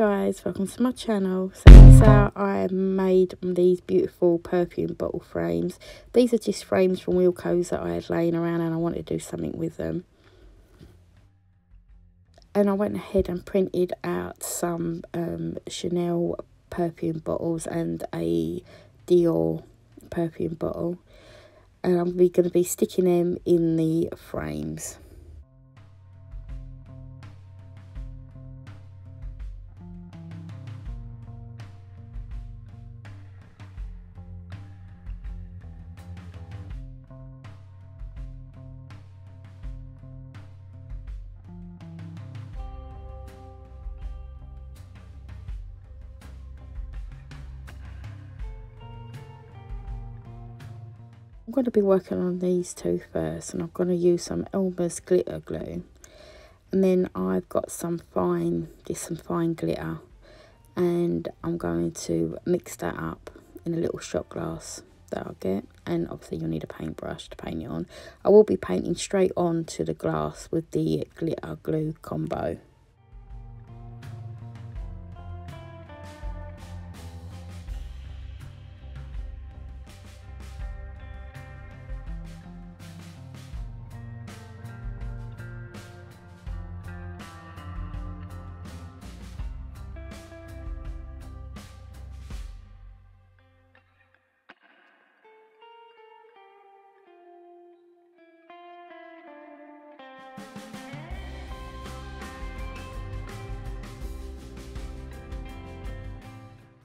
guys, welcome to my channel. So this is how I made these beautiful perfume bottle frames. These are just frames from Wilko's that I had laying around and I wanted to do something with them. And I went ahead and printed out some um, Chanel perfume bottles and a Dior perfume bottle. And I'm going to be sticking them in the frames. I'm going to be working on these two first and I'm going to use some Elmer's glitter glue and then I've got some fine, just some fine glitter and I'm going to mix that up in a little shot glass that I'll get and obviously you'll need a paintbrush to paint it on. I will be painting straight on to the glass with the glitter glue combo.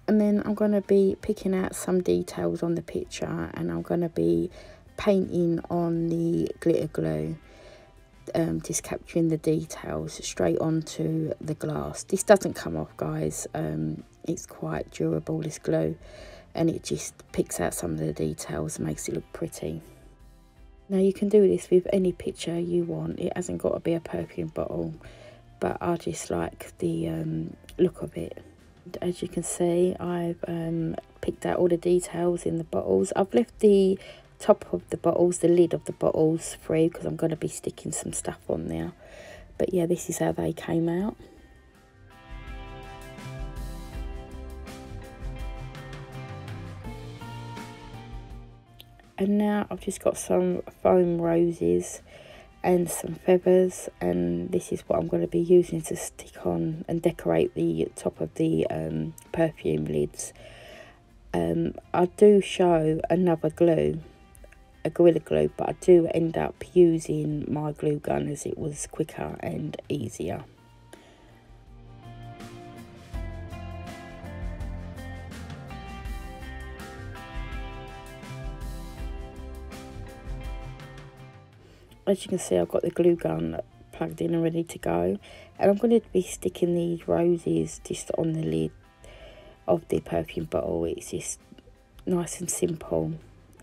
And then I'm going to be picking out some details on the picture and I'm going to be painting on the glitter glue um, just capturing the details straight onto the glass. This doesn't come off guys. Um, it's quite durable this glue and it just picks out some of the details makes it look pretty. Now you can do this with any picture you want. It hasn't got to be a perfume bottle but I just like the um, look of it as you can see I've um, picked out all the details in the bottles. I've left the top of the bottles the lid of the bottles free because I'm going to be sticking some stuff on there. But yeah this is how they came out. And now I've just got some foam roses and some feathers and this is what I'm going to be using to stick on and decorate the top of the um, perfume lids. Um, I do show another glue, a Gorilla Glue, but I do end up using my glue gun as it was quicker and easier. As you can see I've got the glue gun plugged in and ready to go. And I'm going to be sticking these roses just on the lid of the perfume bottle. It's just nice and simple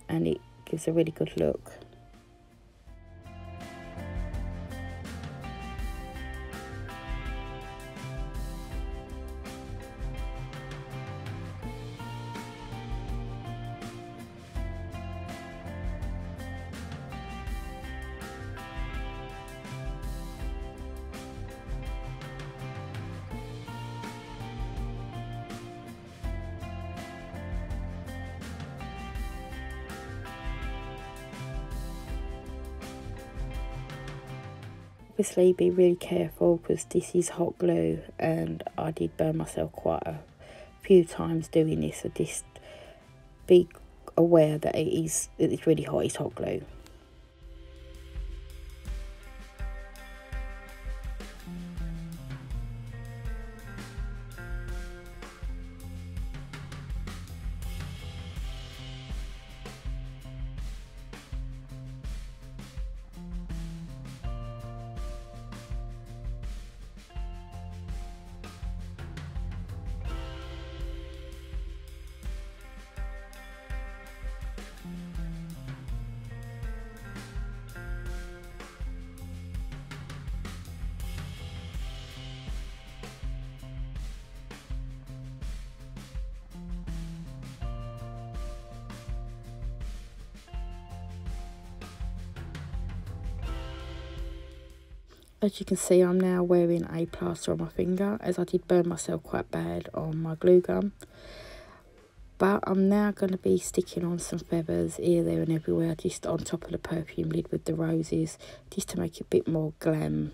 and it gives a really good look obviously be really careful because this is hot glue and I did burn myself quite a few times doing this so just be aware that it is it's really hot it's hot glue As you can see, I'm now wearing a plaster on my finger as I did burn myself quite bad on my glue gun. But I'm now going to be sticking on some feathers here, there and everywhere just on top of the perfume lid with the roses just to make it a bit more glam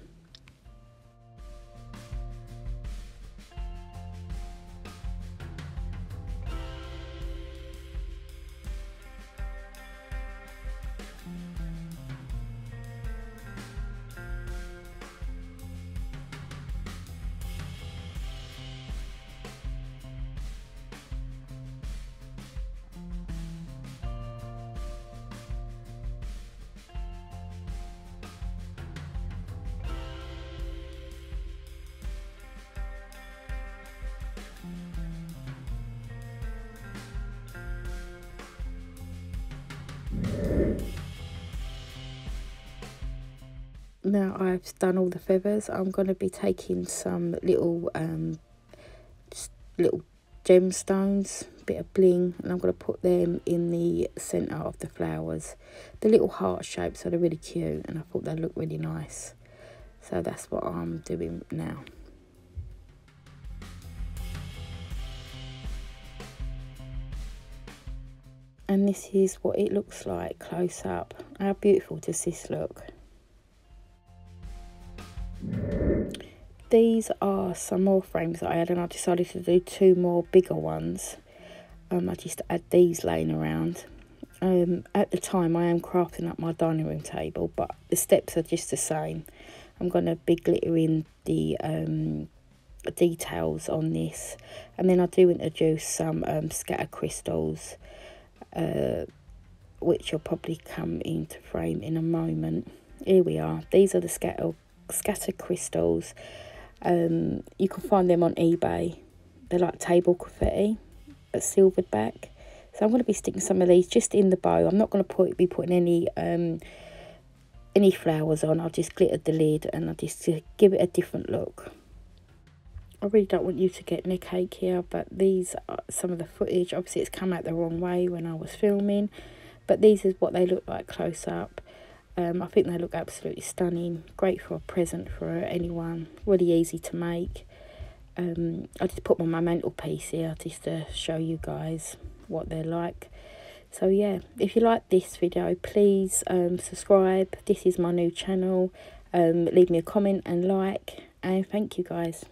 now I've done all the feathers I'm going to be taking some little um, little gemstones a bit of bling and I'm going to put them in the center of the flowers. The little heart shapes are really cute and I thought they look really nice. So that's what I'm doing now. And this is what it looks like close up. How beautiful does this look these are some more frames that I had and I decided to do two more bigger ones. Um, I just had these laying around. Um, at the time I am crafting up my dining room table but the steps are just the same. I'm going to be glittering the um, details on this and then I do introduce some um, scatter crystals uh, which will probably come into frame in a moment. Here we are. These are the scatter scatter crystals. Um, you can find them on eBay. They're like table confetti, but silvered back. So I'm going to be sticking some of these just in the bow. I'm not going to put be putting any um, any flowers on. I'll just glitter the lid and I'll just give it a different look. I really don't want you to get neck ache here, but these are some of the footage. Obviously, it's come out the wrong way when I was filming, but these is what they look like close up. Um, I think they look absolutely stunning. Great for a present for anyone. Really easy to make. Um, I just put them on my mantelpiece here just to show you guys what they're like. So yeah, if you like this video, please um, subscribe. This is my new channel. Um, leave me a comment and like. And thank you guys.